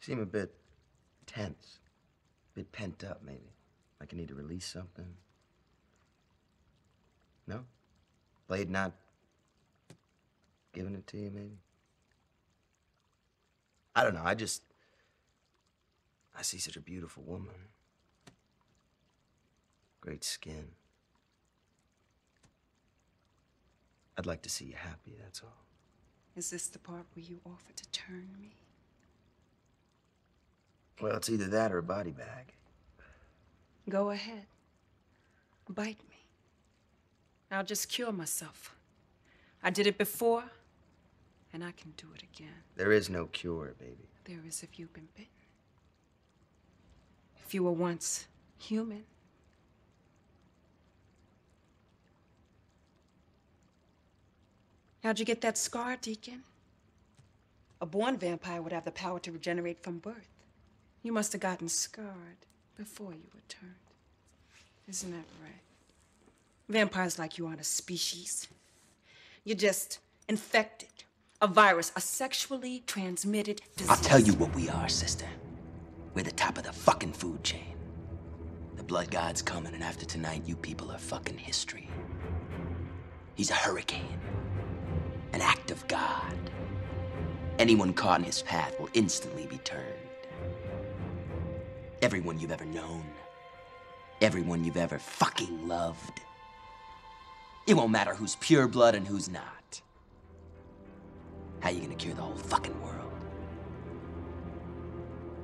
Seem a bit tense. A bit pent up, maybe. Like you need to release something. No? Blade not giving it to you, maybe? I don't know. I just. I see such a beautiful woman. Great skin. I'd like to see you happy, that's all. Is this the part where you offer to turn me? Well, it's either that or a body bag. Go ahead. Bite me. I'll just cure myself. I did it before, and I can do it again. There is no cure, baby. There is if you've been bitten. If you were once human. How'd you get that scar, Deacon? A born vampire would have the power to regenerate from birth. You must have gotten scarred before you were turned. Isn't that right? Vampires like you aren't a species. You're just infected. A virus, a sexually transmitted disease. I'll tell you what we are, sister. We're the top of the fucking food chain. The blood god's coming, and after tonight, you people are fucking history. He's a hurricane, an act of God. Anyone caught in his path will instantly be turned. Everyone you've ever known, everyone you've ever fucking loved. It won't matter who's pure blood and who's not. How you gonna cure the whole fucking world?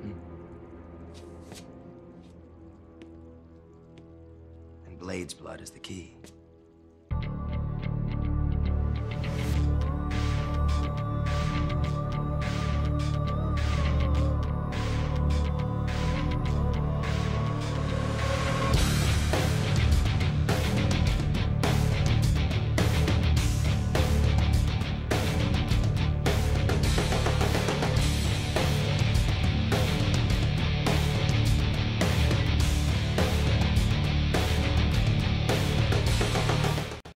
Hmm. And Blade's blood is the key.